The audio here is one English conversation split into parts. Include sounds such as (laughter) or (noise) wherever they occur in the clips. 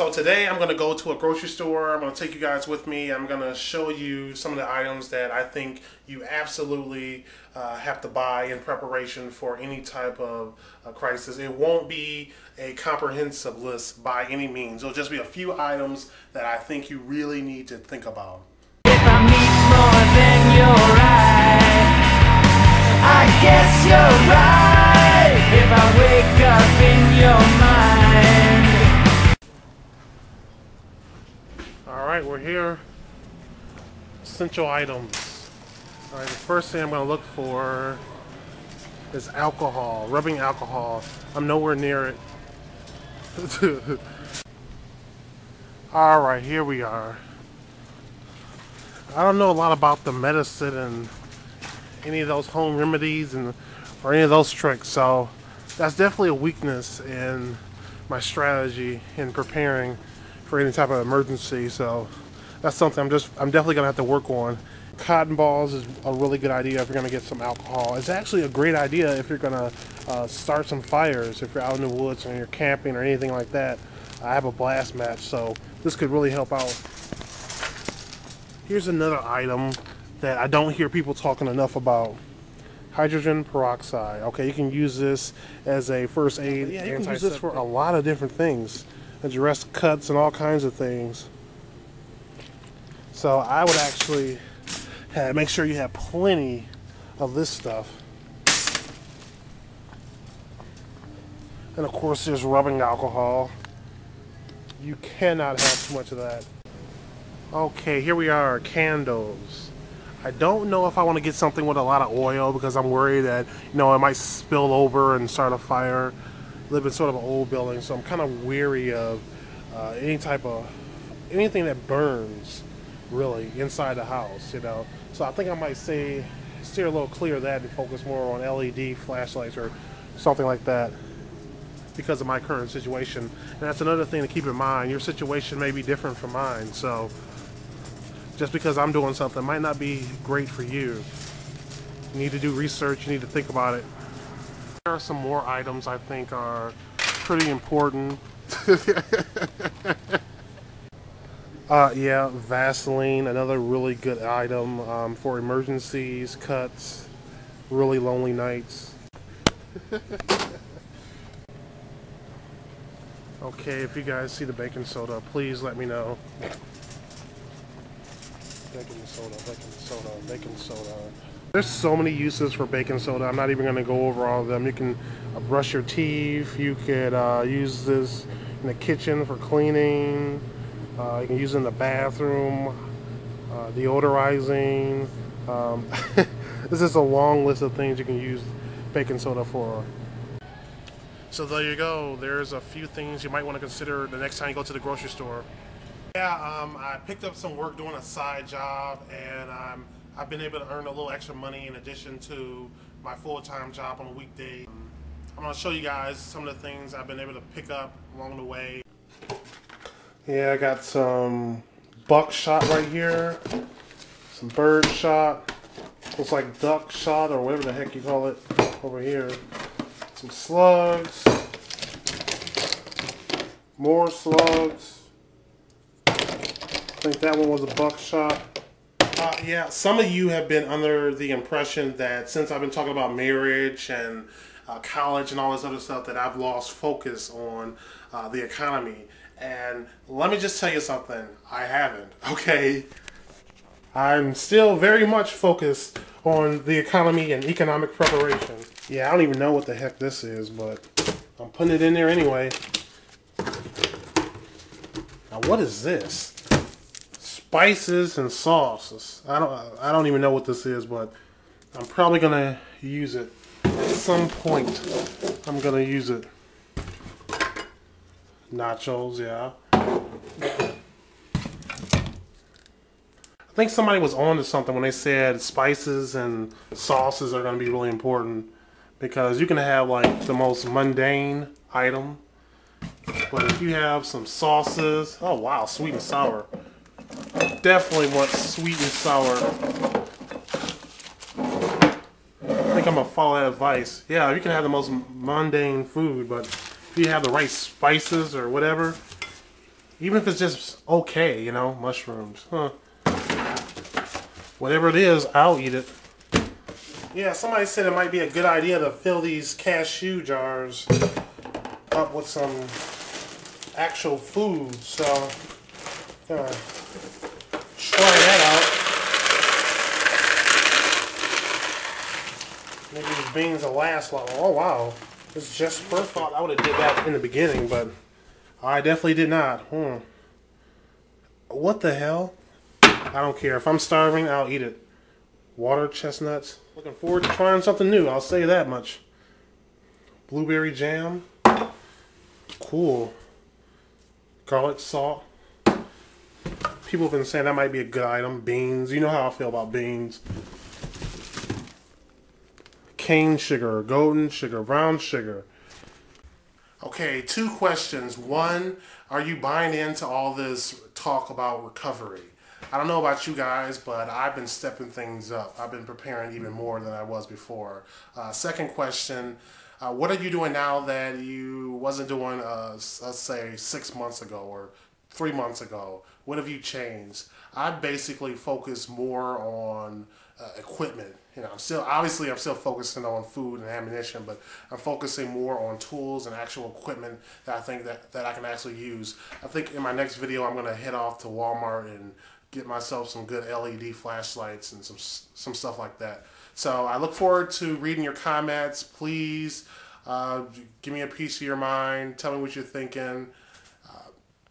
So today I'm going to go to a grocery store. I'm going to take you guys with me. I'm going to show you some of the items that I think you absolutely uh, have to buy in preparation for any type of uh, crisis. It won't be a comprehensive list by any means. It'll just be a few items that I think you really need to think about. If here. Essential items. All right, the first thing I'm going to look for is alcohol, rubbing alcohol. I'm nowhere near it. (laughs) All right, here we are. I don't know a lot about the medicine and any of those home remedies and or any of those tricks, so that's definitely a weakness in my strategy in preparing for any type of emergency. So that's something I'm just I'm definitely gonna have to work on. Cotton balls is a really good idea if you're gonna get some alcohol. It's actually a great idea if you're gonna uh, start some fires if you're out in the woods and you're camping or anything like that. I have a blast match, so this could really help out. Here's another item that I don't hear people talking enough about. Hydrogen peroxide. Okay, you can use this as a first aid. Yeah, you can use this for a lot of different things. Address cuts and all kinds of things. So I would actually have, make sure you have plenty of this stuff. And of course there's rubbing alcohol. You cannot have too much of that. Okay, here we are, candles. I don't know if I want to get something with a lot of oil because I'm worried that, you know, it might spill over and start a fire. live in sort of an old building, so I'm kind of weary of uh, any type of, anything that burns, really, inside the house, you know. So I think I might say, steer a little clear of that and focus more on LED flashlights or something like that because of my current situation. And that's another thing to keep in mind. Your situation may be different from mine, so just because I'm doing something might not be great for you. You need to do research, you need to think about it. There are some more items I think are pretty important. (laughs) uh, yeah, Vaseline, another really good item um, for emergencies, cuts, really lonely nights. (laughs) okay, if you guys see the baking soda, please let me know baking soda, baking soda, baking soda. There's so many uses for baking soda. I'm not even going to go over all of them. You can uh, brush your teeth. You could uh, use this in the kitchen for cleaning. Uh, you can use it in the bathroom, uh, deodorizing. Um, (laughs) this is a long list of things you can use baking soda for. So there you go. There's a few things you might want to consider the next time you go to the grocery store. Yeah, um, I picked up some work doing a side job, and um, I've been able to earn a little extra money in addition to my full-time job on a weekday. I'm going to show you guys some of the things I've been able to pick up along the way. Yeah, I got some buckshot right here, some bird shot, looks like duck shot or whatever the heck you call it over here. Some slugs, more slugs, I think that one was a buckshot. Uh, yeah, some of you have been under the impression that since I've been talking about marriage and uh, college and all this other stuff, that I've lost focus on uh, the economy. And let me just tell you something, I haven't, (laughs) okay? I'm still very much focused on the economy and economic preparation. Yeah, I don't even know what the heck this is, but I'm putting it in there anyway. Now, what is this? spices and sauces. I don't I don't even know what this is, but I'm probably gonna use it at some point. I'm gonna use it. Nachos, yeah. I think somebody was on to something when they said spices and sauces are to be really important because you can have like the most mundane item but if you have some sauces oh wow sweet and sour definitely want sweet and sour. I think I'm gonna follow that advice. Yeah, you can have the most mundane food, but if you have the right spices or whatever, Even if it's just okay, you know, mushrooms. Huh. Whatever it is, I'll eat it. Yeah, somebody said it might be a good idea to fill these cashew jars up with some actual food. So, gonna try that out. Maybe these beans will last long. Oh wow, it's just for thought I would have did that in the beginning, but I definitely did not. Hmm. What the hell? I don't care. If I'm starving, I'll eat it. Water chestnuts. Looking forward to trying something new. I'll say that much. Blueberry jam. Cool. Garlic salt. People have been saying that might be a good item. Beans. You know how I feel about beans. Cane sugar, golden sugar, brown sugar. Okay, two questions. One, are you buying into all this talk about recovery? I don't know about you guys, but I've been stepping things up. I've been preparing even more than I was before. Uh, second question, uh, what are you doing now that you wasn't doing, uh, let's say, six months ago or three months ago? What have you changed? I basically focus more on uh, equipment. You know, I'm still obviously I'm still focusing on food and ammunition, but I'm focusing more on tools and actual equipment that I think that, that I can actually use. I think in my next video I'm gonna head off to Walmart and get myself some good LED flashlights and some some stuff like that. So I look forward to reading your comments. Please uh, give me a piece of your mind. Tell me what you're thinking.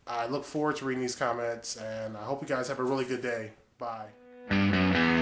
I look forward to reading these comments, and I hope you guys have a really good day. Bye.